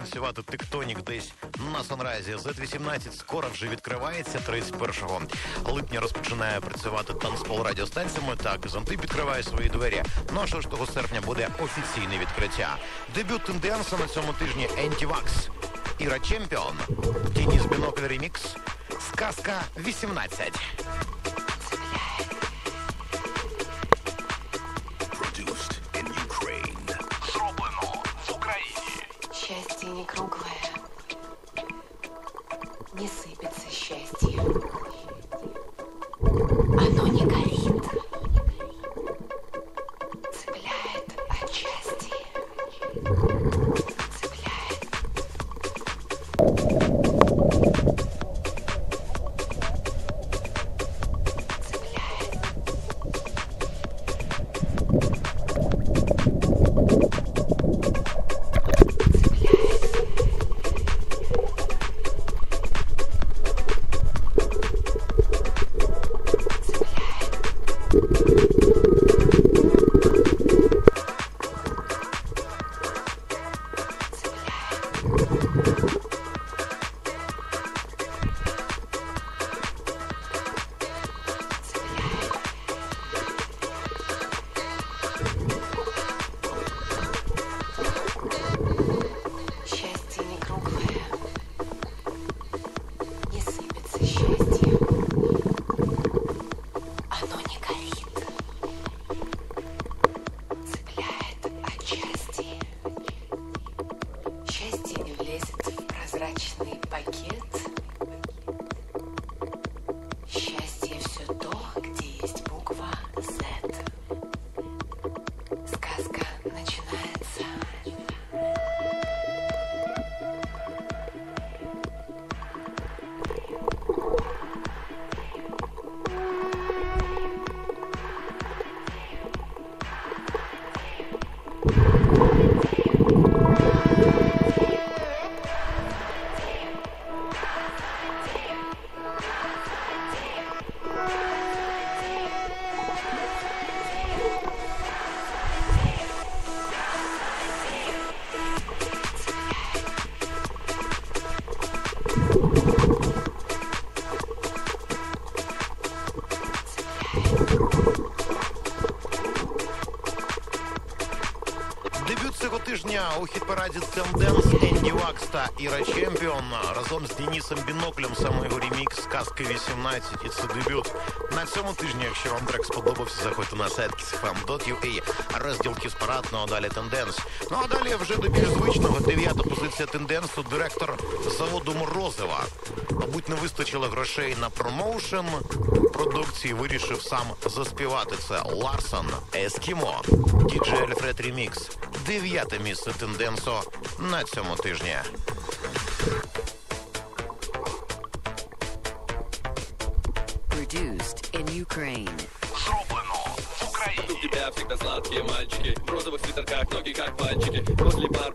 танцювати тектонік десь на Сонрайзі. Z18 скоро вже відкривається 31 липня. Розпочинає працювати танцпол радіостанціями. Так Зонти підкриває свої двері. Ну а 6 серпня буде офіційне відкриття. Дебют тенденса на цьому тижні Ентівакс. Іра Чемпіон. Тініс Бінокль Ремікс. Сказка 18. Не круглое. Не сыпется счастье. Счастье цього тижня у хіт-параді Тенденс Енді Вакс та Іра Чемпіон разом з Денісом Біноклем саме його ремікс Сказки 18 і це дебют. На цьому тижні, якщо вам трек сподобався, заходьте на сайт kissfm.ua, розділ Kiss Парад, ну а далі Тенденс. Ну а далі вже до більш звичного дев'ята позиція Тенденсу, директор заводу Морозова. Мабуть, не вистачило грошей на промоушен продукції, вирішив сам заспівати це Ларсон Ескімо. Діджей Альфред Ремікс. Дев'яте місце тенденсо на цьому тижні. Produced in Ukraine. Зроблено в Україні. У тебя всегда сладкие мальчики В розовых свитерках, ноги как пальчики После пар